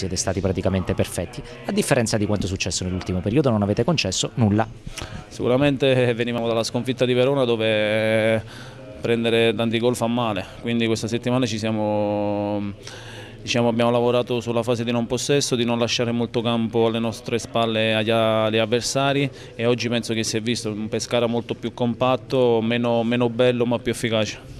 Siete stati praticamente perfetti, a differenza di quanto è successo nell'ultimo periodo, non avete concesso nulla. Sicuramente venivamo dalla sconfitta di Verona dove prendere tanti gol fa male, quindi questa settimana ci siamo Diciamo, abbiamo lavorato sulla fase di non possesso, di non lasciare molto campo alle nostre spalle agli, agli avversari e oggi penso che si è visto un Pescara molto più compatto, meno, meno bello ma più efficace.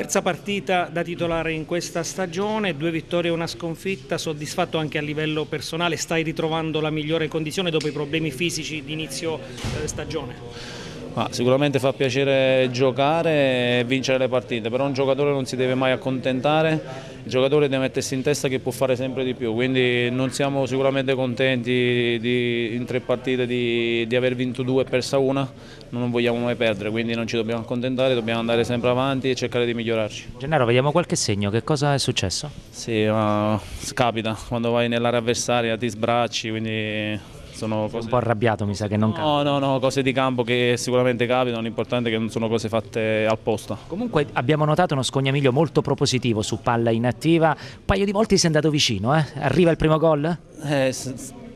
Terza partita da titolare in questa stagione, due vittorie e una sconfitta, soddisfatto anche a livello personale, stai ritrovando la migliore condizione dopo i problemi fisici di inizio eh, stagione? Ah, sicuramente fa piacere giocare e vincere le partite, però un giocatore non si deve mai accontentare, il giocatore deve mettersi in testa che può fare sempre di più, quindi non siamo sicuramente contenti di, in tre partite di, di, aver vinto due e persa una, non vogliamo mai perdere, quindi non ci dobbiamo accontentare, dobbiamo andare sempre avanti e cercare di migliorarci. Gennaro, vediamo qualche segno, che cosa è successo? Sì, ma capita, quando vai nell'area avversaria ti sbracci, quindi sono cose... un po' arrabbiato mi sa che non capita. No, no, no, cose di campo che sicuramente capitano, l'importante è che non sono cose fatte al posto. Comunque abbiamo notato uno Scognamiglio molto propositivo su palla inattiva, un paio di volte si è andato vicino, eh? arriva il primo gol? Eh,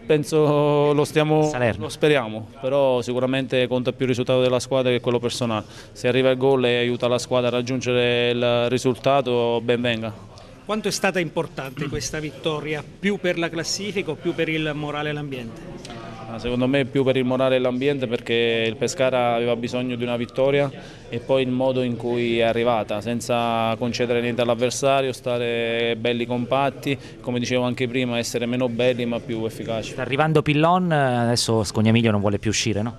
penso lo, stiamo, lo speriamo, però sicuramente conta più il risultato della squadra che quello personale. Se arriva il gol e aiuta la squadra a raggiungere il risultato, ben venga. Quanto è stata importante questa vittoria, più per la classifica o più per il morale e l'ambiente? Secondo me più per il morale e l'ambiente perché il Pescara aveva bisogno di una vittoria e poi il modo in cui è arrivata, senza concedere niente all'avversario, stare belli compatti, come dicevo anche prima, essere meno belli ma più efficaci. Sta arrivando Pillon, adesso Scognamiglio non vuole più uscire, no?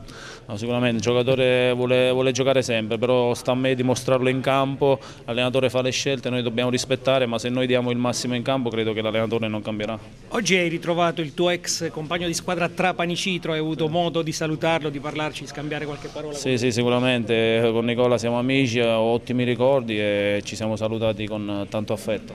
no sicuramente, il giocatore vuole, vuole, giocare sempre, però sta a me dimostrarlo in campo, l'allenatore fa le scelte, noi dobbiamo rispettare, ma se noi diamo il massimo in campo credo che l'allenatore non cambierà. Oggi hai ritrovato il tuo ex compagno di squadra Trapani Citro, hai avuto modo di salutarlo, di parlarci, scambiare qualche parola? Sì, sì, sicuramente, con Nicola siamo amici, ho ottimi ricordi e ci siamo salutati con tanto affetto.